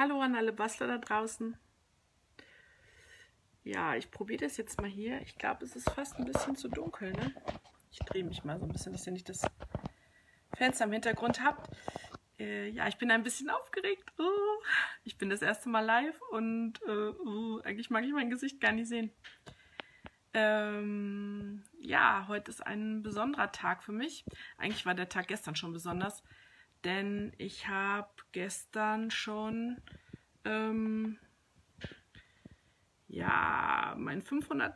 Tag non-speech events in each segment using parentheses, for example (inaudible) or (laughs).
Hallo an alle Bastler da draußen. Ja, ich probiere das jetzt mal hier. Ich glaube, es ist fast ein bisschen zu dunkel. Ne? Ich drehe mich mal so ein bisschen, dass ihr nicht das Fenster im Hintergrund habt. Äh, ja, ich bin ein bisschen aufgeregt. Oh, ich bin das erste Mal live und äh, oh, eigentlich mag ich mein Gesicht gar nicht sehen. Ähm, ja, heute ist ein besonderer Tag für mich. Eigentlich war der Tag gestern schon besonders denn ich habe gestern schon ähm, ja meinen 500.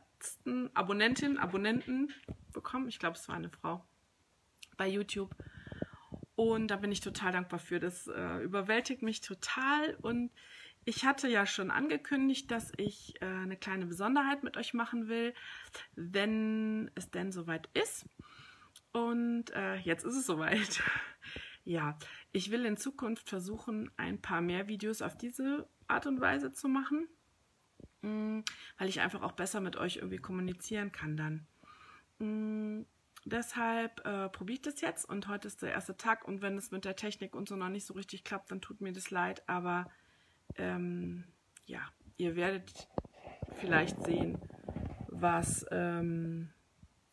Abonnentin, Abonnenten bekommen. Ich glaube, es war eine Frau bei YouTube. Und da bin ich total dankbar für. Das äh, überwältigt mich total. Und ich hatte ja schon angekündigt, dass ich äh, eine kleine Besonderheit mit euch machen will, wenn es denn soweit ist. Und äh, jetzt ist es soweit. (laughs) Ja, ich will in Zukunft versuchen, ein paar mehr Videos auf diese Art und Weise zu machen, mm, weil ich einfach auch besser mit euch irgendwie kommunizieren kann dann. Mm, deshalb äh, probiere ich das jetzt und heute ist der erste Tag und wenn es mit der Technik und so noch nicht so richtig klappt, dann tut mir das leid, aber ähm, ja, ihr werdet vielleicht sehen, was, ähm,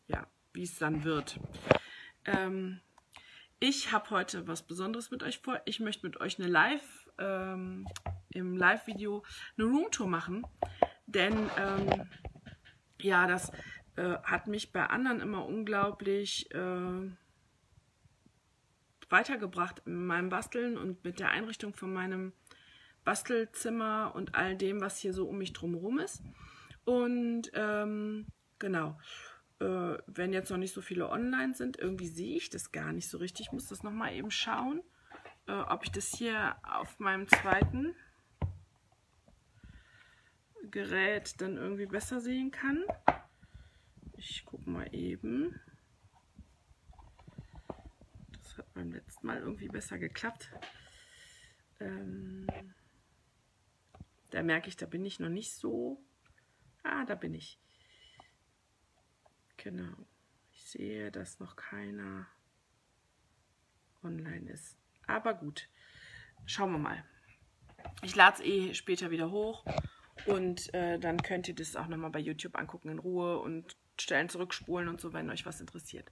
ja, wie es dann wird. Ähm, ich habe heute was Besonderes mit euch vor. Ich möchte mit euch eine Live, ähm, im Live-Video eine Roomtour machen. Denn, ähm, ja, das äh, hat mich bei anderen immer unglaublich äh, weitergebracht in meinem Basteln und mit der Einrichtung von meinem Bastelzimmer und all dem, was hier so um mich drumherum ist. Und ähm, genau äh, wenn jetzt noch nicht so viele online sind, irgendwie sehe ich das gar nicht so richtig. Ich muss das nochmal eben schauen, äh, ob ich das hier auf meinem zweiten Gerät dann irgendwie besser sehen kann. Ich gucke mal eben. Das hat beim letzten Mal irgendwie besser geklappt. Ähm, da merke ich, da bin ich noch nicht so. Ah, da bin ich. Genau. Ich sehe, dass noch keiner online ist. Aber gut, schauen wir mal. Ich lade es eh später wieder hoch und äh, dann könnt ihr das auch nochmal bei YouTube angucken in Ruhe und Stellen zurückspulen und so, wenn euch was interessiert.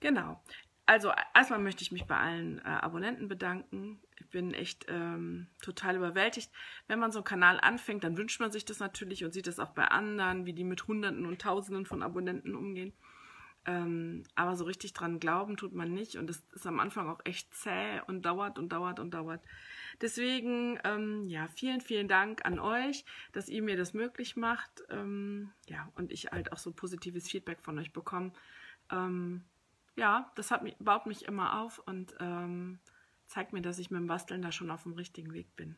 Genau. Also erstmal möchte ich mich bei allen äh, Abonnenten bedanken. Ich bin echt ähm, total überwältigt. Wenn man so einen Kanal anfängt, dann wünscht man sich das natürlich und sieht das auch bei anderen, wie die mit Hunderten und Tausenden von Abonnenten umgehen. Ähm, aber so richtig dran glauben tut man nicht und es ist am Anfang auch echt zäh und dauert und dauert und dauert. Deswegen, ähm, ja, vielen, vielen Dank an euch, dass ihr mir das möglich macht. Ähm, ja, und ich halt auch so positives Feedback von euch bekomme. Ja, das hat mich, baut mich immer auf und ähm, zeigt mir, dass ich mit dem Basteln da schon auf dem richtigen Weg bin.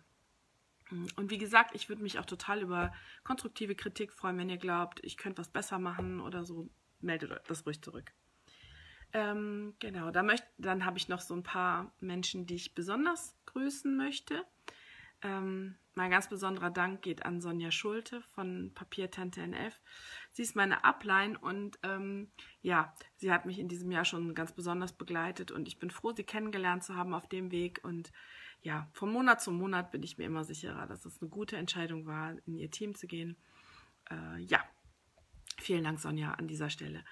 Und wie gesagt, ich würde mich auch total über konstruktive Kritik freuen, wenn ihr glaubt, ich könnte was besser machen oder so. Meldet euch das ruhig zurück. Ähm, genau, da möcht, dann habe ich noch so ein paar Menschen, die ich besonders grüßen möchte. Ähm, mein ganz besonderer Dank geht an Sonja Schulte von Papiertante NF. Sie ist meine Upline und ähm, ja, sie hat mich in diesem Jahr schon ganz besonders begleitet und ich bin froh, sie kennengelernt zu haben auf dem Weg. Und ja, von Monat zu Monat bin ich mir immer sicherer, dass es eine gute Entscheidung war, in ihr Team zu gehen. Äh, ja, vielen Dank, Sonja, an dieser Stelle.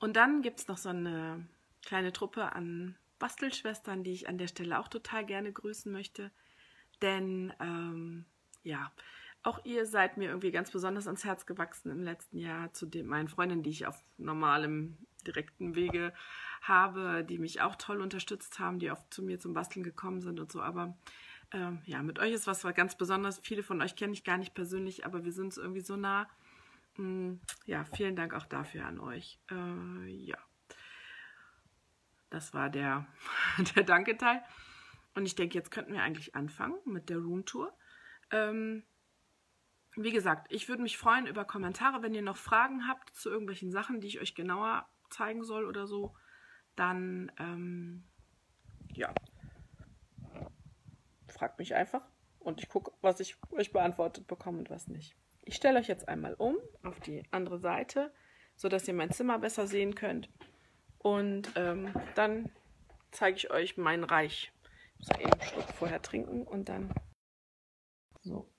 Und dann gibt es noch so eine kleine Truppe an Bastelschwestern, die ich an der Stelle auch total gerne grüßen möchte. Denn ähm, ja, auch ihr seid mir irgendwie ganz besonders ans Herz gewachsen im letzten Jahr zu den, meinen Freundinnen, die ich auf normalem, direkten Wege habe, die mich auch toll unterstützt haben, die oft zu mir zum Basteln gekommen sind und so. Aber ähm, ja, mit euch ist was ganz besonders. Viele von euch kenne ich gar nicht persönlich, aber wir sind uns irgendwie so nah. Mm, ja, vielen Dank auch dafür an euch. Äh, ja, das war der, (laughs) der Danke-Teil. Und ich denke, jetzt könnten wir eigentlich anfangen mit der Roomtour. Ähm, wie gesagt, ich würde mich freuen über Kommentare, wenn ihr noch Fragen habt zu irgendwelchen Sachen, die ich euch genauer zeigen soll oder so. Dann, ähm, ja, fragt mich einfach und ich gucke, was ich euch beantwortet bekomme und was nicht. Ich stelle euch jetzt einmal um auf die andere Seite, sodass ihr mein Zimmer besser sehen könnt. Und ähm, dann zeige ich euch mein Reich. Ich muss eben einen Schluck vorher trinken und dann So.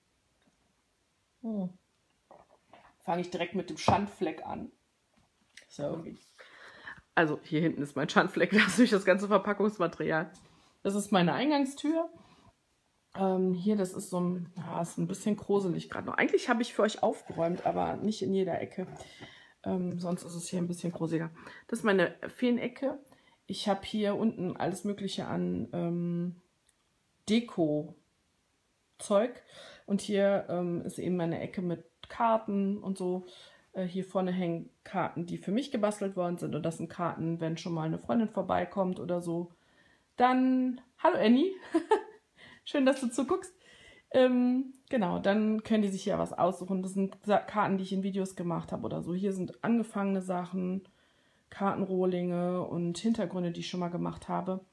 Hm. Fange ich direkt mit dem Schandfleck an. So. Also hier hinten ist mein Schandfleck, (laughs) das ist durch das ganze Verpackungsmaterial. Das ist meine Eingangstür. Ähm, hier, das ist so ein, ja, ist ein bisschen gruselig gerade noch. Eigentlich habe ich für euch aufgeräumt, aber nicht in jeder Ecke. Ähm, sonst ist es hier ein bisschen gruseliger. Das ist meine Feenecke. Ich habe hier unten alles Mögliche an ähm, Deko-Zeug. Und hier ähm, ist eben meine Ecke mit Karten und so. Äh, hier vorne hängen Karten, die für mich gebastelt worden sind. Und das sind Karten, wenn schon mal eine Freundin vorbeikommt oder so. Dann, hallo Annie. (laughs) Schön, dass du zuguckst. Ähm, genau, dann können die sich ja was aussuchen. Das sind Karten, die ich in Videos gemacht habe oder so. Hier sind angefangene Sachen, Kartenrohlinge und Hintergründe, die ich schon mal gemacht habe.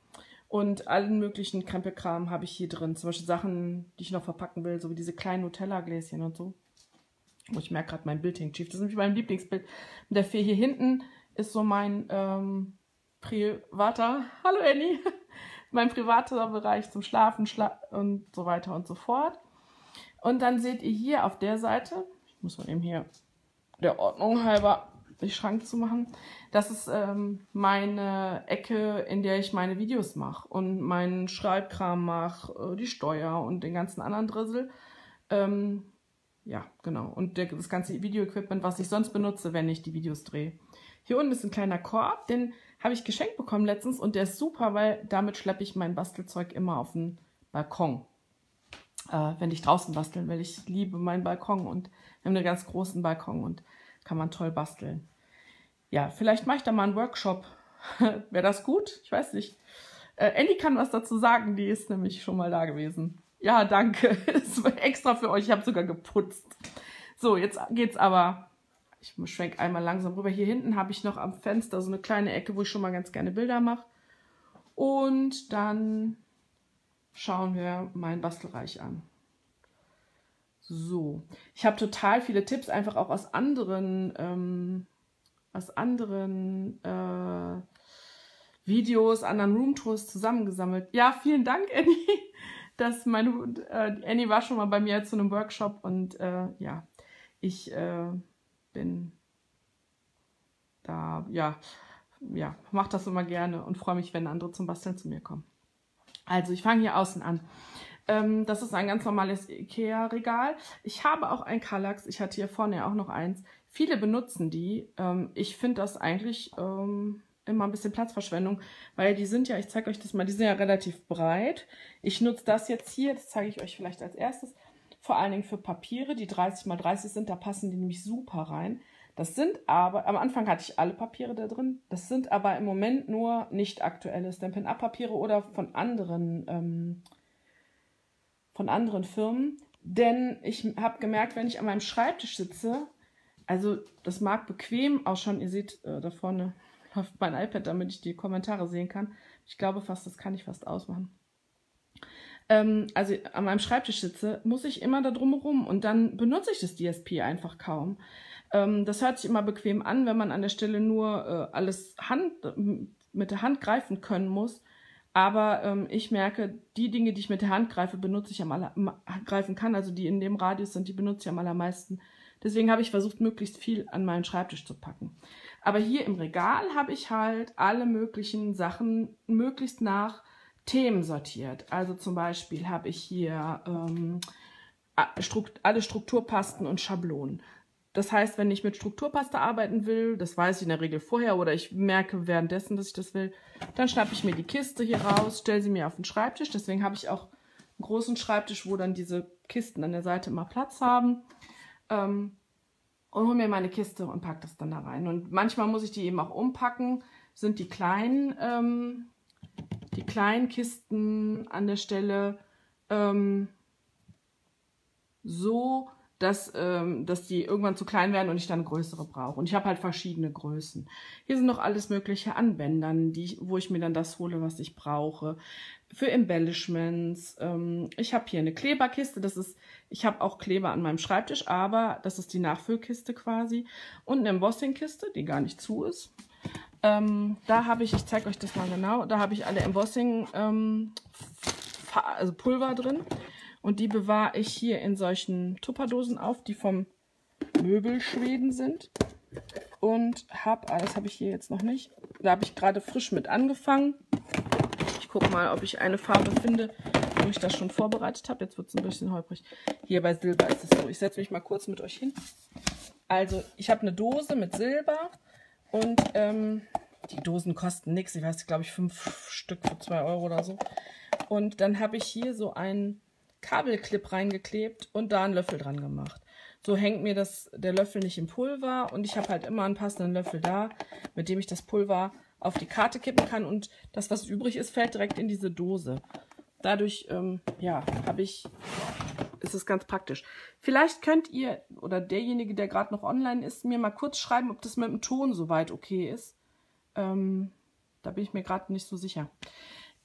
Und allen möglichen Krempelkram habe ich hier drin. Zum Beispiel Sachen, die ich noch verpacken will, so wie diese kleinen Nutella-Gläschen und so. Oh, ich merke gerade mein Bild hängt schief. Das ist nämlich mein Lieblingsbild. Und der Fee hier hinten ist so mein ähm, privater, hallo Annie, (laughs) mein privater Bereich zum Schlafen schla und so weiter und so fort. Und dann seht ihr hier auf der Seite, ich muss mal eben hier der Ordnung halber den Schrank zu machen, das ist ähm, meine Ecke, in der ich meine Videos mache und meinen Schreibkram mache, äh, die Steuer und den ganzen anderen Drissel. Ähm, ja, genau. Und der, das ganze Videoequipment, was ich sonst benutze, wenn ich die Videos drehe. Hier unten ist ein kleiner Korb, den habe ich geschenkt bekommen letztens und der ist super, weil damit schleppe ich mein Bastelzeug immer auf den Balkon. Äh, wenn ich draußen basteln will. Ich liebe meinen Balkon und wir haben einen ganz großen Balkon und kann man toll basteln. Ja, vielleicht mache ich da mal einen Workshop. (laughs) Wäre das gut? Ich weiß nicht. Äh, Ellie kann was dazu sagen, die ist nämlich schon mal da gewesen. Ja, danke. (laughs) Das war extra für euch. Ich habe sogar geputzt. So, jetzt geht's aber. Ich schwenke einmal langsam rüber. Hier hinten habe ich noch am Fenster so eine kleine Ecke, wo ich schon mal ganz gerne Bilder mache. Und dann schauen wir mein Bastelreich an. So, ich habe total viele Tipps, einfach auch aus anderen, ähm, aus anderen äh, Videos, anderen Roomtours zusammengesammelt. Ja, vielen Dank, (laughs) Annie dass meine äh, Annie war schon mal bei mir zu einem Workshop und äh, ja, ich äh, bin da, ja, ja, mache das immer gerne und freue mich, wenn andere zum Basteln zu mir kommen. Also ich fange hier außen an. Ähm, das ist ein ganz normales Ikea-Regal. Ich habe auch ein Kallax. Ich hatte hier vorne auch noch eins. Viele benutzen die. Ähm, ich finde das eigentlich ähm, immer ein bisschen Platzverschwendung, weil die sind ja, ich zeige euch das mal, die sind ja relativ breit. Ich nutze das jetzt hier, das zeige ich euch vielleicht als erstes, vor allen Dingen für Papiere, die 30 mal 30 sind, da passen die nämlich super rein. Das sind aber, am Anfang hatte ich alle Papiere da drin, das sind aber im Moment nur nicht aktuelle Stampin'-Up-Papiere oder von anderen, ähm, von anderen Firmen. Denn ich habe gemerkt, wenn ich an meinem Schreibtisch sitze, also das mag bequem ausschauen, ihr seht äh, da vorne auf mein iPad, damit ich die Kommentare sehen kann. Ich glaube fast, das kann ich fast ausmachen. Ähm, also an meinem Schreibtisch sitze, muss ich immer da drumherum und dann benutze ich das DSP einfach kaum. Ähm, das hört sich immer bequem an, wenn man an der Stelle nur äh, alles Hand, mit der Hand greifen können muss. Aber ähm, ich merke, die Dinge, die ich mit der Hand greife, benutze ich am aller, greifen kann, also die in dem Radius sind, die benutze ich am allermeisten. Deswegen habe ich versucht, möglichst viel an meinen Schreibtisch zu packen. Aber hier im Regal habe ich halt alle möglichen Sachen möglichst nach Themen sortiert. Also zum Beispiel habe ich hier ähm, alle Strukturpasten und Schablonen. Das heißt, wenn ich mit Strukturpaste arbeiten will, das weiß ich in der Regel vorher oder ich merke währenddessen, dass ich das will, dann schnappe ich mir die Kiste hier raus, stelle sie mir auf den Schreibtisch. Deswegen habe ich auch einen großen Schreibtisch, wo dann diese Kisten an der Seite immer Platz haben. Ähm, und hole mir meine Kiste und packe das dann da rein. Und manchmal muss ich die eben auch umpacken. Sind die kleinen, ähm, die kleinen Kisten an der Stelle ähm, so, dass, ähm, dass die irgendwann zu klein werden und ich dann größere brauche. Und ich habe halt verschiedene Größen. Hier sind noch alles mögliche Anwendern, die ich, wo ich mir dann das hole, was ich brauche für Embellishments. Ähm, ich habe hier eine Kleberkiste. Das ist, ich habe auch Kleber an meinem Schreibtisch, aber das ist die Nachfüllkiste quasi. Und eine Embossing-Kiste, die gar nicht zu ist. Ähm, da habe ich, ich zeige euch das mal genau, da habe ich alle Embossing, ähm, also Pulver drin. Und die bewahre ich hier in solchen Tupperdosen auf, die vom Möbelschweden sind. Und habe, ah, das habe ich hier jetzt noch nicht, da habe ich gerade frisch mit angefangen. Ich gucke mal, ob ich eine Farbe finde, wo ich das schon vorbereitet habe. Jetzt wird es ein bisschen holprig. Hier bei Silber ist es so. Ich setze mich mal kurz mit euch hin. Also, ich habe eine Dose mit Silber und ähm, die Dosen kosten nichts. Ich weiß, glaube ich, fünf Stück für zwei Euro oder so. Und dann habe ich hier so einen Kabelclip reingeklebt und da einen Löffel dran gemacht. So hängt mir das, der Löffel nicht im Pulver und ich habe halt immer einen passenden Löffel da, mit dem ich das Pulver auf die Karte kippen kann und das, was übrig ist, fällt direkt in diese Dose. Dadurch, ähm, ja, habe ich, ist es ganz praktisch. Vielleicht könnt ihr oder derjenige, der gerade noch online ist, mir mal kurz schreiben, ob das mit dem Ton soweit okay ist. Ähm, da bin ich mir gerade nicht so sicher.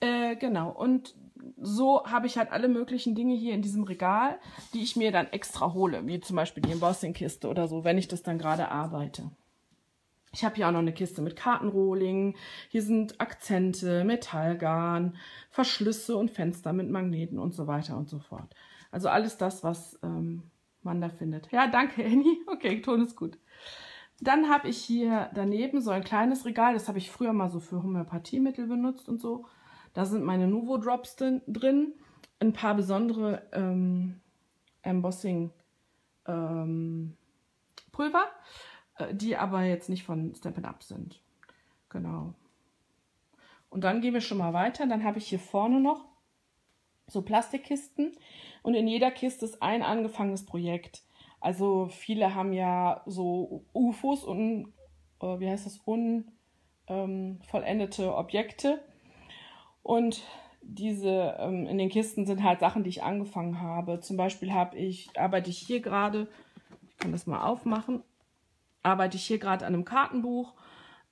Äh, genau, und so habe ich halt alle möglichen Dinge hier in diesem Regal, die ich mir dann extra hole, wie zum Beispiel die Embossing-Kiste oder so, wenn ich das dann gerade arbeite. Ich habe hier auch noch eine Kiste mit Kartenrohling. Hier sind Akzente, Metallgarn, Verschlüsse und Fenster mit Magneten und so weiter und so fort. Also alles das, was ähm, man da findet. Ja, danke, Annie. (laughs) Okay, Ton ist gut. Dann habe ich hier daneben so ein kleines Regal. Das habe ich früher mal so für Homöopathiemittel benutzt und so. Da sind meine Nuvo Drops drin. Ein paar besondere ähm, Embossing ähm, Pulver äh, die aber jetzt nicht von Stampin' Up sind. Genau. Und dann gehen wir schon mal weiter. Dann habe ich hier vorne noch so Plastikkisten und in jeder Kiste ist ein angefangenes Projekt. Also viele haben ja so UFOs und äh, wie heißt das unvollendete ähm, Objekte und diese ähm, in den Kisten sind halt Sachen, die ich angefangen habe. Zum Beispiel habe ich arbeite ich hier gerade, ich kann das mal aufmachen, arbeite ich hier gerade an einem Kartenbuch.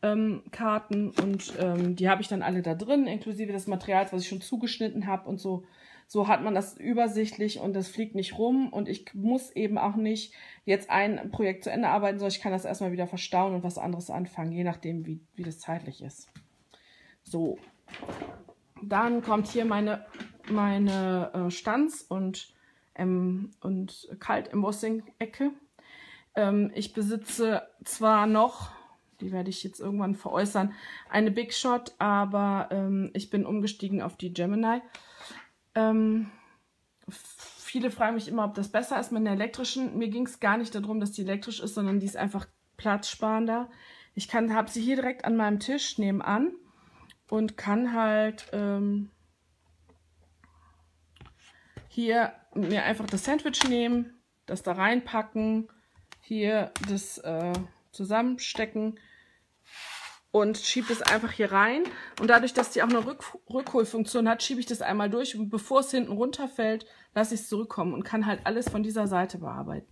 Ähm, Karten und ähm, die habe ich dann alle da drin, inklusive des Materials, was ich schon zugeschnitten habe und so. So hat man das übersichtlich und das fliegt nicht rum und ich muss eben auch nicht jetzt ein Projekt zu Ende arbeiten, sondern ich kann das erstmal wieder verstauen und was anderes anfangen, je nachdem, wie, wie das zeitlich ist. So, dann kommt hier meine, meine äh, Stanz- und, ähm, und Kalt-Embossing-Ecke. Ähm, ich besitze zwar noch, die werde ich jetzt irgendwann veräußern, eine Big Shot, aber ähm, ich bin umgestiegen auf die Gemini. Ähm, viele fragen mich immer, ob das besser ist mit einer elektrischen. Mir ging es gar nicht darum, dass die elektrisch ist, sondern die ist einfach platzsparender. Ich habe sie hier direkt an meinem Tisch nebenan und kann halt ähm, hier mir einfach das Sandwich nehmen, das da reinpacken hier das äh, zusammenstecken und schiebe es einfach hier rein. Und dadurch, dass die auch eine Rück Rückholfunktion hat, schiebe ich das einmal durch und bevor es hinten runterfällt, lasse ich es zurückkommen und kann halt alles von dieser Seite bearbeiten.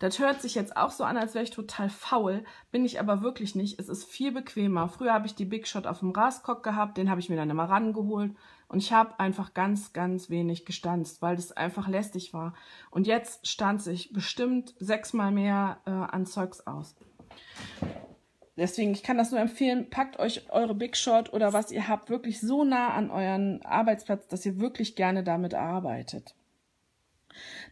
Das hört sich jetzt auch so an, als wäre ich total faul, bin ich aber wirklich nicht. Es ist viel bequemer. Früher habe ich die Big Shot auf dem Raskock gehabt, den habe ich mir dann immer rangeholt und ich habe einfach ganz, ganz wenig gestanzt, weil das einfach lästig war. Und jetzt stanze ich bestimmt sechsmal mehr äh, an Zeugs aus. Deswegen, ich kann das nur empfehlen, packt euch eure Big Shot oder was ihr habt wirklich so nah an euren Arbeitsplatz, dass ihr wirklich gerne damit arbeitet.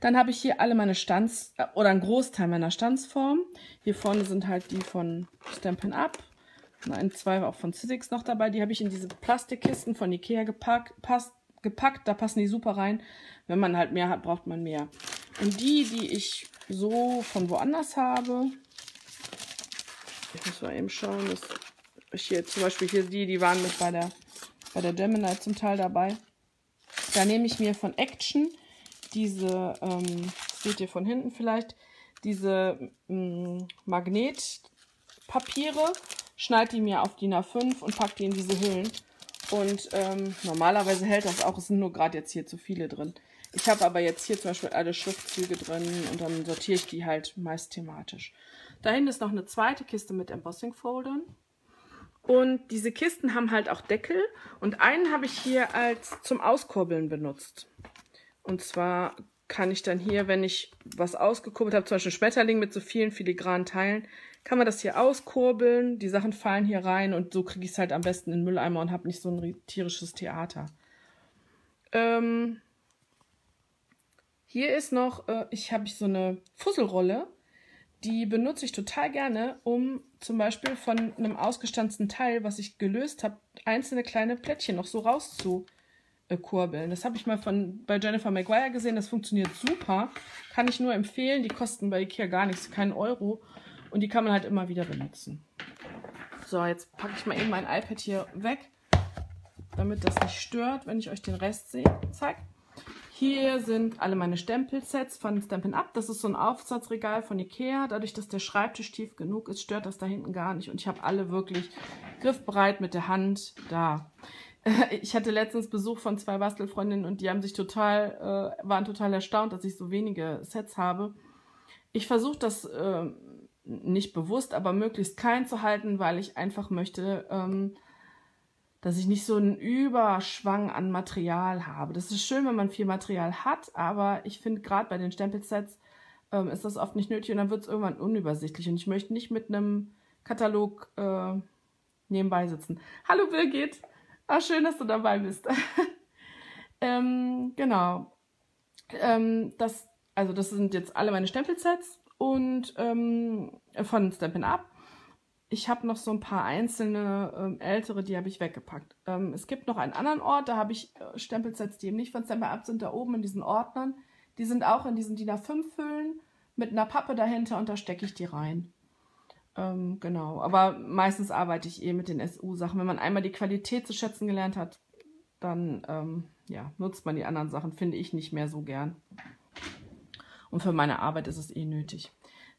Dann habe ich hier alle meine Stanz- äh, oder einen Großteil meiner Stanzformen. Hier vorne sind halt die von Stampin' Up. Ein, zwei auch von Sizzix noch dabei. Die habe ich in diese Plastikkisten von Ikea gepackt, passt, gepackt. Da passen die super rein. Wenn man halt mehr hat, braucht man mehr. Und die, die ich so von woanders habe, ich muss mal eben schauen, dass ich hier zum Beispiel hier die, die waren mit bei der, bei der Gemini zum Teil dabei. Da nehme ich mir von Action diese, ähm, seht ihr von hinten vielleicht, diese ähm, Magnetpapiere, schneide die mir auf DIN A5 und packe die in diese Hüllen. Und ähm, normalerweise hält das auch, es sind nur gerade jetzt hier zu viele drin. Ich habe aber jetzt hier zum Beispiel alle Schriftzüge drin und dann sortiere ich die halt meist thematisch. Da hinten ist noch eine zweite Kiste mit Embossing-Foldern. Und diese Kisten haben halt auch Deckel und einen habe ich hier als zum Auskurbeln benutzt. Und zwar kann ich dann hier, wenn ich was ausgekurbelt habe, zum Beispiel Schmetterling mit so vielen filigranen Teilen, kann man das hier auskurbeln. Die Sachen fallen hier rein und so kriege ich es halt am besten in den Mülleimer und habe nicht so ein tierisches Theater. Ähm Hier ist noch, äh, ich habe so eine Fusselrolle. Die benutze ich total gerne, um zum Beispiel von einem ausgestanzten Teil, was ich gelöst habe, einzelne kleine Plättchen noch so rauszukurbeln. Das habe ich mal von, bei Jennifer Maguire gesehen. Das funktioniert super. Kann ich nur empfehlen. Die kosten bei Ikea gar nichts, keinen Euro. Und die kann man halt immer wieder benutzen. So, jetzt packe ich mal eben mein iPad hier weg, damit das nicht stört, wenn ich euch den Rest zeige. Hier sind alle meine Stempelsets von Stampin' Up. Das ist so ein Aufsatzregal von Ikea. Dadurch, dass der Schreibtisch tief genug ist, stört das da hinten gar nicht. Und ich habe alle wirklich griffbereit mit der Hand da. (laughs) Ich hatte letztens Besuch von zwei Bastelfreundinnen und die haben sich total, äh, waren total erstaunt, dass ich so wenige Sets habe. Ich versuche das äh, nicht bewusst, aber möglichst klein zu halten, weil ich einfach möchte, ähm, dass ich nicht so einen Überschwang an Material habe. Das ist schön, wenn man viel Material hat, aber ich finde gerade bei den Stempelsets ähm, ist das oft nicht nötig und dann wird es irgendwann unübersichtlich und ich möchte nicht mit einem Katalog äh, nebenbei sitzen. Hallo Birgit, ah, schön, dass du dabei bist. (laughs) ähm, genau. Ähm, das, also das sind jetzt alle meine Stempelsets und ähm, von Stampin' Up ich habe noch so ein paar einzelne ähm, ältere, die habe ich weggepackt. Ähm, es gibt noch einen anderen Ort, da habe ich äh, Stempelsets, die eben nicht von Stempel ab sind, da oben in diesen Ordnern. Die sind auch in diesen DIN A5-Hüllen mit einer Pappe dahinter und da stecke ich die rein. Ähm, genau, aber meistens arbeite ich eh mit den SU-Sachen. Wenn man einmal die Qualität zu schätzen gelernt hat, dann ähm, ja, nutzt man die anderen Sachen, finde ich nicht mehr so gern. Und für meine Arbeit ist es eh nötig.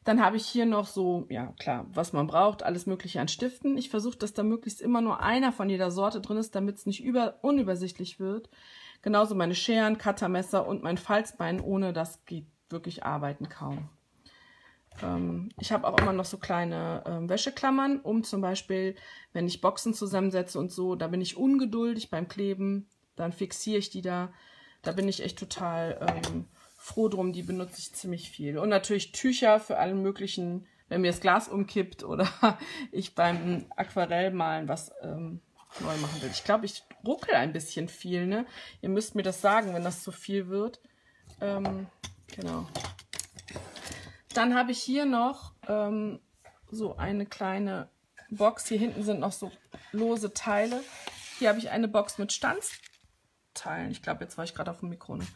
Dann habe ich hier noch so, ja klar, was man braucht, alles mögliche an Stiften. Ich versuche, dass da möglichst immer nur einer von jeder Sorte drin ist, damit es nicht über, unübersichtlich wird. Genauso meine Scheren, Cuttermesser und mein Falzbein. Ohne das geht wirklich Arbeiten kaum. Ähm, ich habe auch immer noch so kleine ähm, Wäscheklammern, um zum Beispiel, wenn ich Boxen zusammensetze und so, da bin ich ungeduldig beim Kleben. Dann fixiere ich die da. Da bin ich echt total... Ähm, froh drum, die benutze ich ziemlich viel. Und natürlich Tücher für allen möglichen, wenn mir das Glas umkippt oder (laughs) ich beim Aquarellmalen was ähm, neu machen will. Ich glaube, ich ruckel ein bisschen viel, ne? Ihr müsst mir das sagen, wenn das zu viel wird. Ähm, genau. Dann habe ich hier noch ähm, so eine kleine Box. Hier hinten sind noch so lose Teile. Hier habe ich eine Box mit Stanzteilen. Ich glaube, jetzt war ich gerade auf dem Mikro. Ne?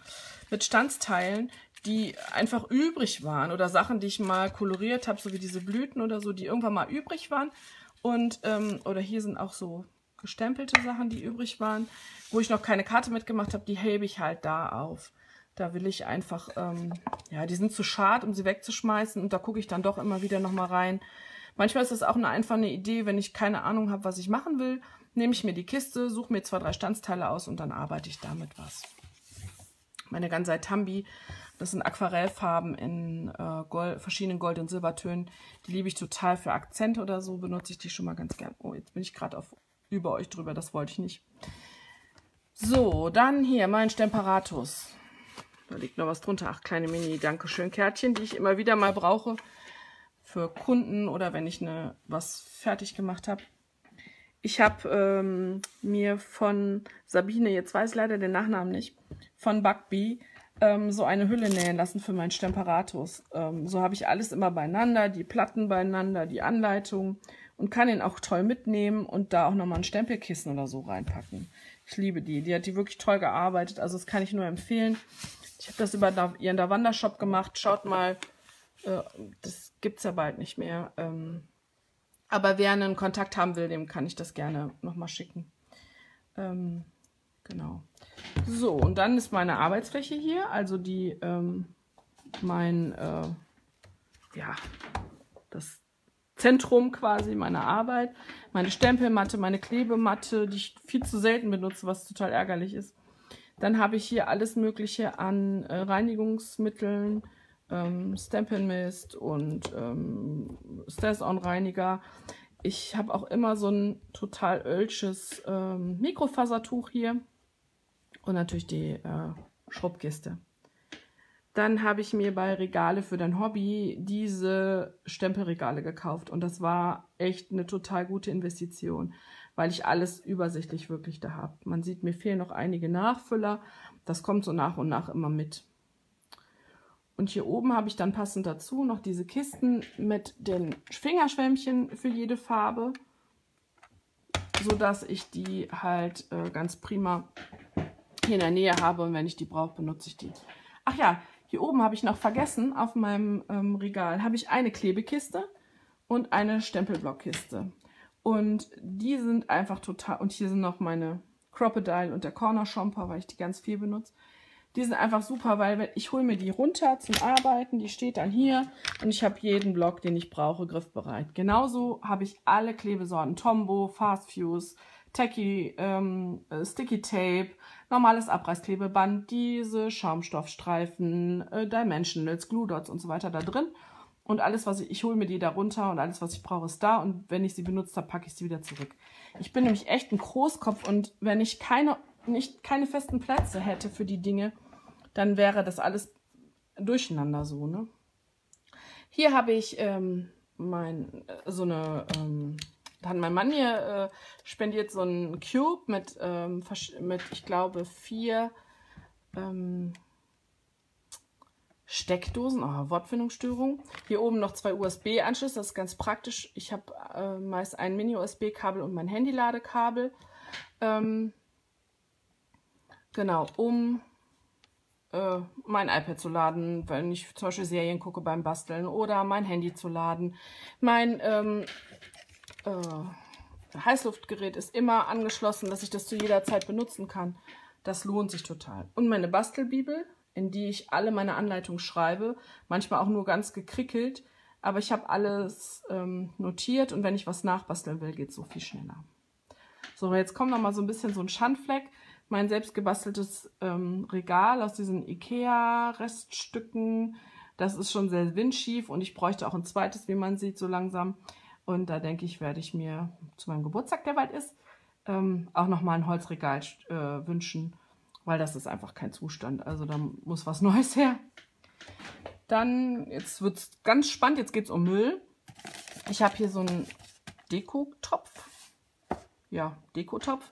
mit Stanzteilen, die einfach übrig waren oder Sachen, die ich mal koloriert habe, so wie diese Blüten oder so, die irgendwann mal übrig waren. Und, ähm, oder hier sind auch so gestempelte Sachen, die übrig waren, wo ich noch keine Karte mitgemacht habe, die hebe ich halt da auf. Da will ich einfach, ähm, ja, die sind zu schad, um sie wegzuschmeißen und da gucke ich dann doch immer wieder nochmal rein. Manchmal ist das auch eine einfach eine Idee, wenn ich keine Ahnung habe, was ich machen will, nehme ich mir die Kiste, suche mir zwei, drei Stanzteile aus und dann arbeite ich damit was meine Gansai Tambi. Das sind Aquarellfarben in äh, Gold, verschiedenen Gold- und Silbertönen. Die liebe ich total für Akzente oder so. Benutze ich die schon mal ganz gern. Oh, jetzt bin ich gerade auf über euch drüber. Das wollte ich nicht. So, dann hier mein Stemperatus. Da liegt noch was drunter. Ach, kleine Mini-Dankeschön-Kärtchen, die ich immer wieder mal brauche für Kunden oder wenn ich eine, was fertig gemacht habe. Ich habe ähm, mir von Sabine, jetzt weiß ich leider den Nachnamen nicht, von Bugbee ähm, so eine Hülle nähen lassen für meinen Stemperatus. Ähm, so habe ich alles immer beieinander, die Platten beieinander, die Anleitung und kann ihn auch toll mitnehmen und da auch nochmal ein Stempelkissen oder so reinpacken. Ich liebe die. Die hat die wirklich toll gearbeitet. Also das kann ich nur empfehlen. Ich habe das über ihren der Wandershop gemacht. Schaut mal, äh, das gibt es ja bald nicht mehr. Ähm, aber wer einen Kontakt haben will, dem kann ich das gerne nochmal schicken. Ähm, genau. So, und dann ist meine Arbeitsfläche hier, also die, ähm, mein, äh, ja, das Zentrum quasi meiner Arbeit. Meine Stempelmatte, meine Klebematte, die ich viel zu selten benutze, was total ärgerlich ist. Dann habe ich hier alles mögliche an äh, Reinigungsmitteln, ähm, Stampin' und ähm, Stays-On-Reiniger. Ich habe auch immer so ein total ölsches ähm, Mikrofasertuch hier und natürlich die äh, Schrubbkiste. Dann habe ich mir bei Regale für dein Hobby diese Stempelregale gekauft und das war echt eine total gute Investition, weil ich alles übersichtlich wirklich da habe. Man sieht, mir fehlen noch einige Nachfüller. Das kommt so nach und nach immer mit. Und hier oben habe ich dann passend dazu noch diese Kisten mit den Fingerschwämmchen für jede Farbe, sodass ich die halt äh, ganz prima hier in der Nähe habe und wenn ich die brauche, benutze ich die. Ach ja, hier oben habe ich noch vergessen, auf meinem ähm, Regal habe ich eine Klebekiste und eine Stempelblockkiste. Und die sind einfach total, und hier sind noch meine Crocodile und der Corner Shomper, weil ich die ganz viel benutze. Die sind einfach super, weil ich hole mir die runter zum Arbeiten, die steht dann hier und ich habe jeden Block, den ich brauche, griffbereit. Genauso habe ich alle Klebesorten, Tombow, Fast Fuse, Tacky, ähm, äh, Sticky Tape, normales Abreißklebeband, diese Schaumstoffstreifen, äh, Dimensionals, Glue Dots und so weiter da drin. Und alles, was ich, ich hole mir die da runter und alles, was ich brauche, ist da. Und wenn ich sie benutzt habe, packe ich sie wieder zurück. Ich bin nämlich echt ein Großkopf und wenn ich keine, nicht, keine festen Plätze hätte für die Dinge, dann wäre das alles durcheinander so, ne? Hier habe ich ähm, mein, äh, so eine ähm, da hat mein Mann mir äh, spendiert so einen Cube mit, ähm, mit ich glaube, vier ähm, Steckdosen, oh, Wortfindungsstörung. Hier oben noch zwei USB-Anschlüsse, das ist ganz praktisch. Ich habe äh, meist ein Mini-USB-Kabel und mein Handy-Ladekabel. Ähm, genau, um äh, mein iPad zu laden, wenn ich zum Beispiel Serien gucke beim Basteln oder mein Handy zu laden. Mein ähm, äh, Heißluftgerät ist immer angeschlossen, dass ich das zu jeder Zeit benutzen kann. Das lohnt sich total. Und meine Bastelbibel, in die ich alle meine Anleitungen schreibe, manchmal auch nur ganz gekrickelt, aber ich habe alles ähm, notiert und wenn ich was nachbasteln will, geht es so viel schneller. So, jetzt kommt noch mal so ein bisschen so ein Schandfleck. Mein selbst gebasteltes ähm, Regal aus diesen Ikea-Reststücken. Das ist schon sehr windschief und ich bräuchte auch ein zweites, wie man sieht, so langsam. Und da denke ich, werde ich mir zu meinem Geburtstag, der bald ist, ähm, auch nochmal ein Holzregal äh, wünschen, weil das ist einfach kein Zustand. Also da muss was (laughs) Neues her. Dann, jetzt wird es ganz spannend, jetzt geht es um Müll. Ich habe hier so einen Dekotopf. Ja, Dekotopf.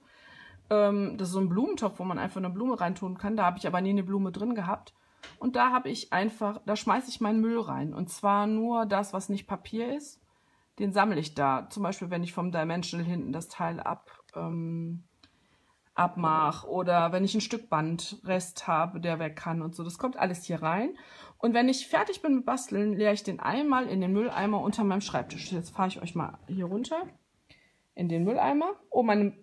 Ähm, das ist so ein Blumentopf, wo man einfach eine Blume reintun kann. Da habe ich aber nie eine Blume drin gehabt. Und da habe ich einfach, da schmeiße ich meinen Müll rein. Und zwar nur das, was nicht Papier ist den sammle ich da. Zum Beispiel, wenn ich vom Dimensional hinten das Teil ab, ähm, abmache oder wenn ich ein Stück Bandrest habe, der weg kann und so. Das kommt alles hier rein. Und wenn ich fertig bin mit Basteln, leere ich den einmal in den Mülleimer unter meinem Schreibtisch. Jetzt fahre ich euch mal hier runter in den Mülleimer. Oh, meine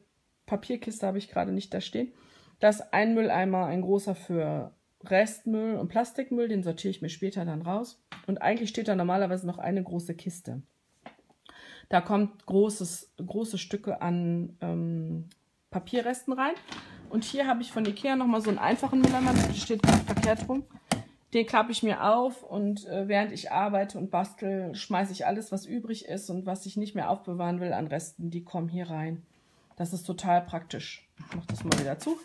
Papierkiste habe ich gerade nicht da stehen. Da ist ein Mülleimer, ein großer für Restmüll und Plastikmüll. Den sortiere ich mir später dann raus. Und eigentlich steht da normalerweise noch eine große Kiste. Da kommt großes, große Stücke an ähm, Papierresten rein. Und hier habe ich von Ikea nochmal so einen einfachen Mülleimer, der steht ganz verkehrt rum. Den klappe ich mir auf und äh, während ich arbeite und bastel, schmeiße ich alles, was übrig ist und was ich nicht mehr aufbewahren will an Resten, die kommen hier rein. Das ist total praktisch. Ich mache das mal wieder zu.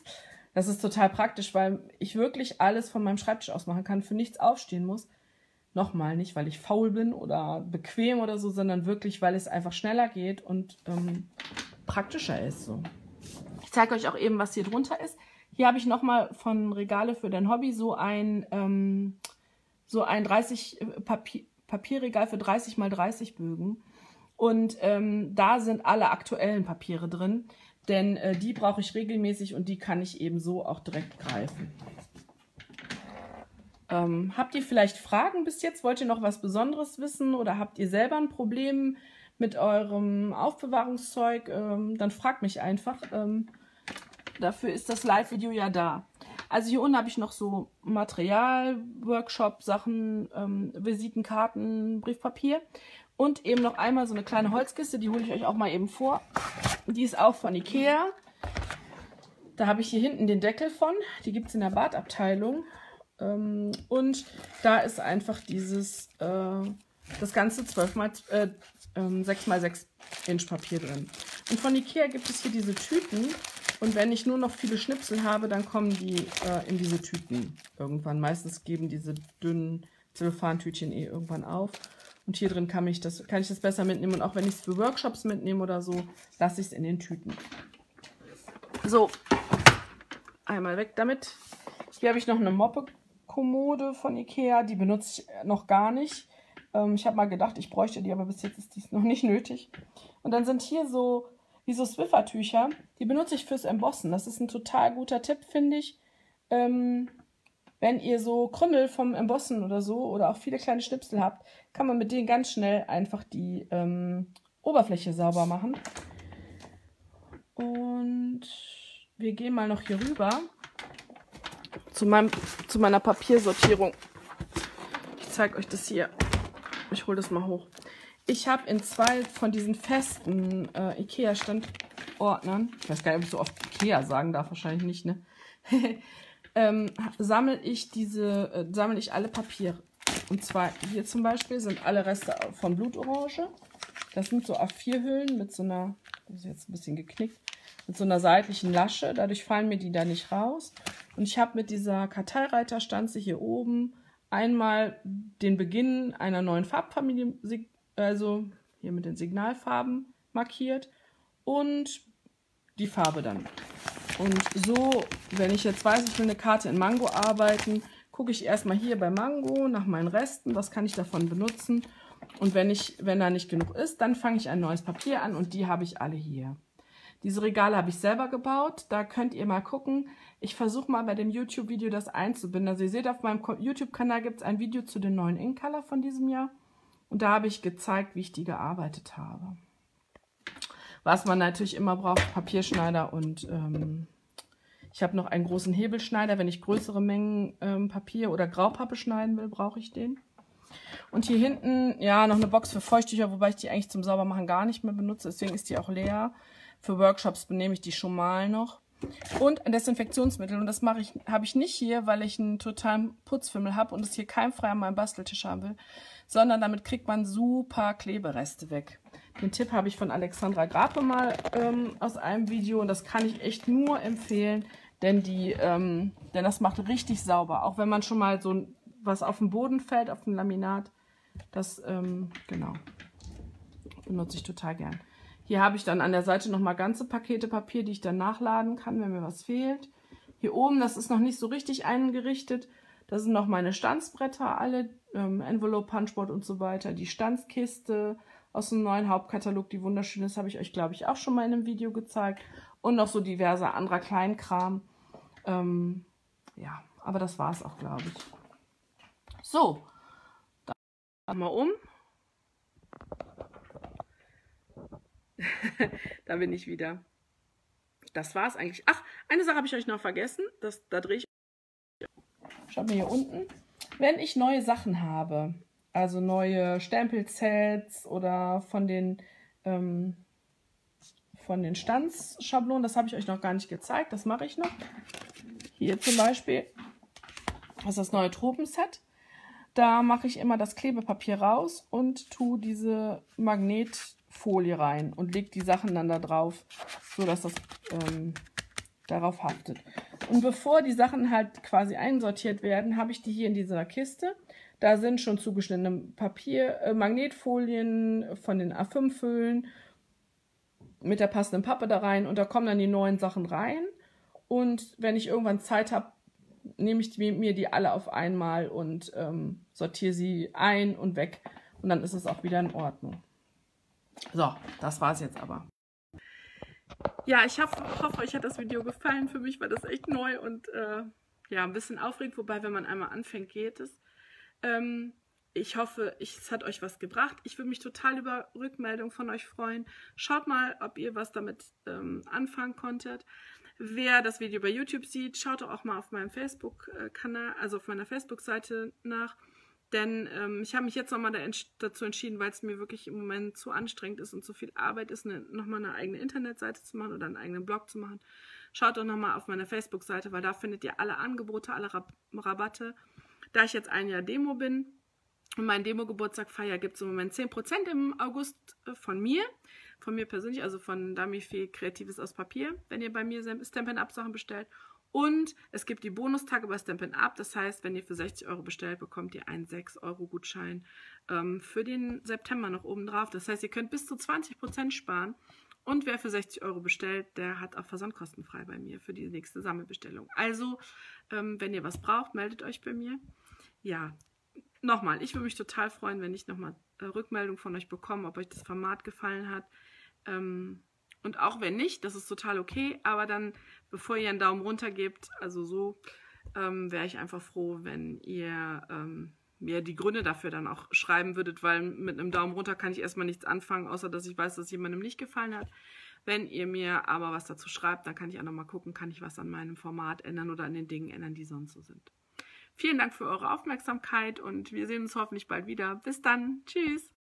Das ist total praktisch, weil ich wirklich alles von meinem Schreibtisch aus machen kann, für nichts aufstehen muss. Nochmal nicht, weil ich faul bin oder bequem oder so, sondern wirklich, weil es einfach schneller geht und ähm, praktischer ist. So. Ich zeige euch auch eben, was hier drunter ist. Hier habe ich nochmal von Regale für dein Hobby so ein, ähm, so ein 30 äh, Papier, Papierregal für 30 mal 30 Bögen. Und ähm, da sind alle aktuellen Papiere drin, denn äh, die brauche ich regelmäßig und die kann ich eben so auch direkt greifen. Ähm, habt ihr vielleicht Fragen bis jetzt? Wollt ihr noch was Besonderes wissen oder habt ihr selber ein Problem mit eurem Aufbewahrungszeug? Ähm, dann fragt mich einfach. Ähm, dafür ist das Live-Video ja da. Also hier unten habe ich noch so Material, Workshop-Sachen, ähm, Visitenkarten, Briefpapier und eben noch einmal so eine kleine Holzkiste, die hole ich euch auch mal eben vor. Die ist auch von Ikea. Da habe ich hier hinten den Deckel von. Die gibt es in der Badabteilung. Ähm, und da ist einfach dieses, äh, das ganze 12 mal, äh, 6 mal 6 Inch Papier drin. Und von Ikea gibt es hier diese Tüten. Und wenn ich nur noch viele Schnipsel habe, dann kommen die äh, in diese Tüten irgendwann. Meistens geben diese dünnen Zellophantütchen eh irgendwann auf. Und hier drin kann ich, das, kann ich das besser mitnehmen. Und auch wenn ich es für Workshops mitnehme oder so, lasse ich es in den Tüten. So, einmal weg damit. Hier habe ich noch eine Moppe Kommode von Ikea. Die benutze ich noch gar nicht. Ähm, ich habe mal gedacht, ich bräuchte die, aber bis jetzt ist dies (laughs) noch nicht nötig. Und dann sind hier so wie so Swiffer-Tücher. Die benutze ich fürs Embossen. Das ist ein total guter Tipp, finde ich. Ähm, wenn ihr so Krümmel vom Embossen oder so oder auch viele kleine Schnipsel habt, kann man mit denen ganz schnell einfach die ähm, Oberfläche sauber machen. Und wir gehen mal noch hier rüber zu, meinem, zu meiner Papiersortierung. Ich zeige euch das hier. Ich hole das mal hoch. Ich habe in zwei von diesen festen äh, Ikea-Standordnern, ich weiß gar nicht, ob ich so oft Ikea sagen darf, wahrscheinlich nicht, ne? (laughs) ähm, sammle ich diese, äh, sammle ich alle Papiere. Und zwar hier zum Beispiel sind alle Reste von Blutorange. Das sind so A4-Hüllen mit so einer, das ist jetzt ein bisschen geknickt, mit so einer seitlichen Lasche. Dadurch fallen mir die da nicht raus. Und ich habe mit dieser Karteireiterstanze hier oben einmal den Beginn einer neuen Farbfamilie, also hier mit den Signalfarben markiert und die Farbe dann. Und so, wenn ich jetzt weiß, ich will eine Karte in Mango arbeiten, gucke ich erstmal hier bei Mango nach meinen Resten, was kann ich davon benutzen. Und wenn, ich, wenn da nicht genug ist, dann fange ich ein neues Papier an und die habe ich alle hier. Diese Regale habe ich selber gebaut. Da könnt ihr mal gucken. Ich versuche mal bei dem YouTube-Video das einzubinden. Also ihr seht, auf meinem YouTube-Kanal gibt es ein Video zu den neuen Inkcolor von diesem Jahr. Und da habe ich gezeigt, wie ich die gearbeitet habe. Was man natürlich immer braucht, Papierschneider und ähm, ich habe noch einen großen Hebelschneider. Wenn ich größere Mengen ähm, Papier oder Graupappe schneiden will, brauche ich den. Und hier hinten, ja, noch eine Box für Feuchttücher, wobei ich die eigentlich zum Saubermachen gar nicht mehr benutze. Deswegen ist die auch leer. Für Workshops benehme ich die schon mal noch. Und ein Desinfektionsmittel. Und das ich, habe ich nicht hier, weil ich einen totalen Putzfimmel habe und es hier keimfrei an meinem Basteltisch haben will, sondern damit kriegt man super Klebereste weg. Den Tipp habe ich von Alexandra Grape mal ähm, aus einem Video und das kann ich echt nur empfehlen, denn, die, ähm, denn das macht richtig sauber. Auch wenn man schon mal so was auf den Boden fällt, auf dem Laminat, das, ähm, genau, benutze ich total gern. Hier habe ich dann an der Seite nochmal ganze Pakete Papier, die ich dann nachladen kann, wenn mir was fehlt. Hier oben, das ist noch nicht so richtig eingerichtet. Das sind noch meine Stanzbretter, alle, ähm, Envelope, Punchboard und so weiter. Die Stanzkiste aus dem neuen Hauptkatalog, die wunderschön ist, habe ich euch, glaube ich, auch schon mal in einem Video gezeigt. Und noch so diverse anderer Kleinkram. Ähm, ja, aber das war es auch, glaube ich. So, dann mal um. (laughs) da bin ich wieder. Das war es eigentlich. Ach, eine Sache habe ich euch noch vergessen. Das, da drehe ich. Schaut mal hier unten. Wenn ich neue Sachen habe, also neue Stempelsets oder von den, ähm, von den Stanzschablonen, das habe ich euch noch gar nicht gezeigt. Das mache ich noch. Hier zum Beispiel. Das ist das neue Tropenset. Da mache ich immer das Klebepapier raus und tue diese Magnet Folie rein und legt die Sachen dann da drauf, so dass das ähm, darauf haftet. Und bevor die Sachen halt quasi einsortiert werden, habe ich die hier in dieser Kiste. Da sind schon zugeschnittene Papier, äh, Magnetfolien von den A5-Füllen mit der passenden Pappe da rein und da kommen dann die neuen Sachen rein. Und wenn ich irgendwann Zeit habe, nehme ich die, mir die alle auf einmal und ähm, sortiere sie ein und weg. Und dann ist es auch wieder in Ordnung. So, das war es jetzt aber. Ja, ich hoffe, hoffe, euch hat das Video gefallen. Für mich war das echt neu und äh, ja, ein bisschen aufregend. Wobei, wenn man einmal anfängt, geht es. Ähm, ich hoffe, es hat euch was gebracht. Ich würde mich total über Rückmeldung von euch freuen. Schaut mal, ob ihr was damit ähm, anfangen konntet. Wer das Video bei YouTube sieht, schaut doch auch mal auf meinem Facebook-Kanal, also auf meiner Facebook-Seite nach. Denn ähm, ich habe mich jetzt nochmal da dazu entschieden, weil es mir wirklich im Moment zu anstrengend ist und zu viel Arbeit ist, ne, nochmal eine eigene Internetseite zu machen oder einen eigenen Blog zu machen. Schaut doch nochmal auf meiner Facebook-Seite, weil da findet ihr alle Angebote, alle Rab Rabatte. Da ich jetzt ein Jahr Demo bin und meinen Demo-Geburtstag feier, gibt es im Moment 10% im August äh, von mir. Von mir persönlich, also von Dummy Kreatives aus Papier, wenn ihr bei mir Stampin' Up Sachen bestellt. Und es gibt die Bonustage bei Stampin' Up. Das heißt, wenn ihr für 60 Euro bestellt, bekommt ihr einen 6-Euro-Gutschein ähm, für den September noch oben drauf. Das heißt, ihr könnt bis zu 20% sparen. Und wer für 60 Euro bestellt, der hat auch Versandkosten frei bei mir für die nächste Sammelbestellung. Also, ähm, wenn ihr was braucht, meldet euch bei mir. Ja, nochmal, ich würde mich total freuen, wenn ich nochmal äh, Rückmeldung von euch bekomme, ob euch das Format gefallen hat. Ähm, und auch wenn nicht, das ist total okay, aber dann, bevor ihr einen Daumen runter gebt, also so, ähm, wäre ich einfach froh, wenn ihr ähm, mir die Gründe dafür dann auch schreiben würdet, weil mit einem Daumen runter kann ich erstmal nichts anfangen, außer dass ich weiß, dass jemandem nicht gefallen hat. Wenn ihr mir aber was dazu schreibt, dann kann ich auch nochmal gucken, kann ich was an meinem Format ändern oder an den Dingen ändern, die sonst so sind. Vielen Dank für eure Aufmerksamkeit und wir sehen uns hoffentlich bald wieder. Bis dann. Tschüss.